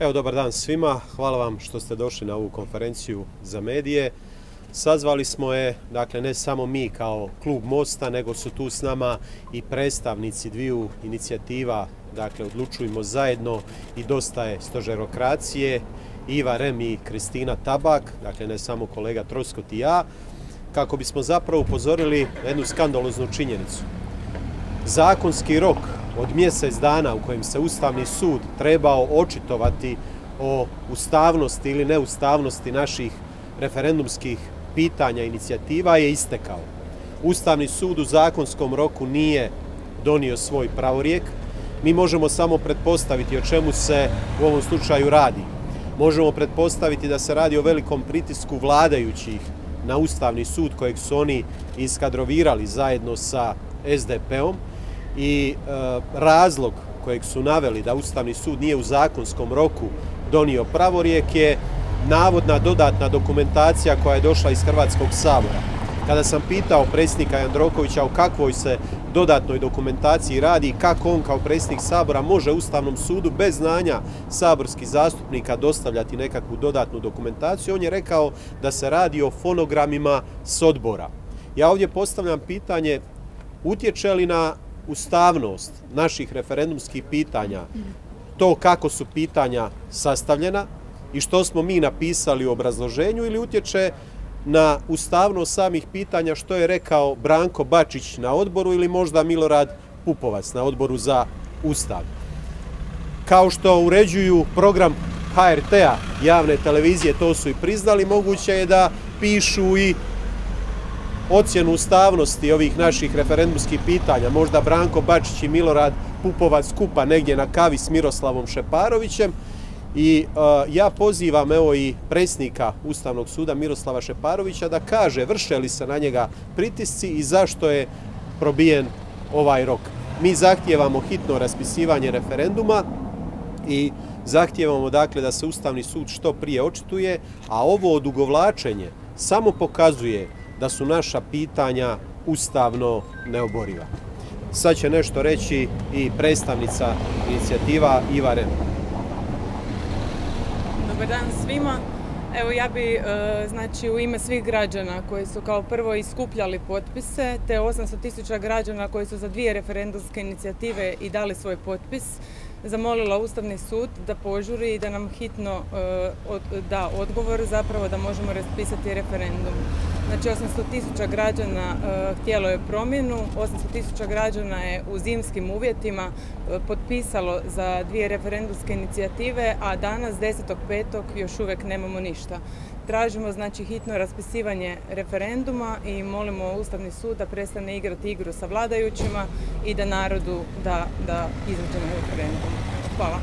Evo, dobar dan svima. Hvala vam što ste došli na ovu konferenciju za medije. Sazvali smo je, dakle, ne samo mi kao klub Mosta, nego su tu s nama i predstavnici dviju inicijativa, dakle, Odlučujmo zajedno i Dosta je stožerokracije, Iva Rem i Kristina Tabak, dakle, ne samo kolega Troskot i ja, kako bismo zapravo upozorili jednu skandaloznu činjenicu. Zakonski rok od mjesec dana u kojem se Ustavni sud trebao očitovati o ustavnosti ili neustavnosti naših referendumskih pitanja, inicijativa je istekao. Ustavni sud u zakonskom roku nije donio svoj pravorijek. Mi možemo samo pretpostaviti o čemu se u ovom slučaju radi. Možemo pretpostaviti da se radi o velikom pritisku vladajućih na Ustavni sud kojeg su oni iskadrovirali zajedno sa SDP-om i e, razlog kojeg su naveli da Ustavni sud nije u zakonskom roku donio pravorijek je navodna dodatna dokumentacija koja je došla iz Hrvatskog sabora. Kada sam pitao predsjednika Jandrokovića o kakvoj se dodatnoj dokumentaciji radi i kako on kao predsjednik sabora može Ustavnom sudu bez znanja saborskih zastupnika dostavljati nekakvu dodatnu dokumentaciju, on je rekao da se radi o fonogramima s odbora. Ja ovdje postavljam pitanje utječe li na ustavnost naših referendumskih pitanja, to kako su pitanja sastavljena i što smo mi napisali u obrazloženju ili utječe na ustavnost samih pitanja što je rekao Branko Bačić na odboru ili možda Milorad Pupovac na odboru za Ustav. Kao što uređuju program HRT-a javne televizije, to su i priznali, moguće je da pišu i ocjenu ustavnosti ovih naših referendumskih pitanja, možda Branko Bačić i Milorad Pupovac skupa negdje na kavi s Miroslavom Šeparovićem i uh, ja pozivam evo i predsjednika Ustavnog suda Miroslava Šeparovića da kaže vrše li se na njega pritisci i zašto je probijen ovaj rok. Mi zahtijevamo hitno raspisivanje referenduma i zahtijevamo dakle da se Ustavni sud što prije očituje, a ovo odugovlačenje samo pokazuje da su naša pitanja ustavno neoboriva. Sad će nešto reći i predstavnica inicijativa Iva Rem. Dobar dan svima. Evo ja bi e, znači u ime svih građana koji su kao prvo iskupljali potpise te 800 tisuća građana koji su za dvije referendumske inicijative i dali svoj potpis zamolila Ustavni sud da požuri i da nam hitno e, da odgovor zapravo da možemo raspisati referendum. Znači 800 tisuća građana e, htjelo je promjenu, 800 tisuća građana je u zimskim uvjetima e, potpisalo za dvije referendumske inicijative, a danas 10.5. još uvijek nemamo ništa. Tražimo znači hitno raspisivanje referenduma i molimo Ustavni sud da prestane igrati igru sa vladajućima i da narodu da, da na referendum. Hvala.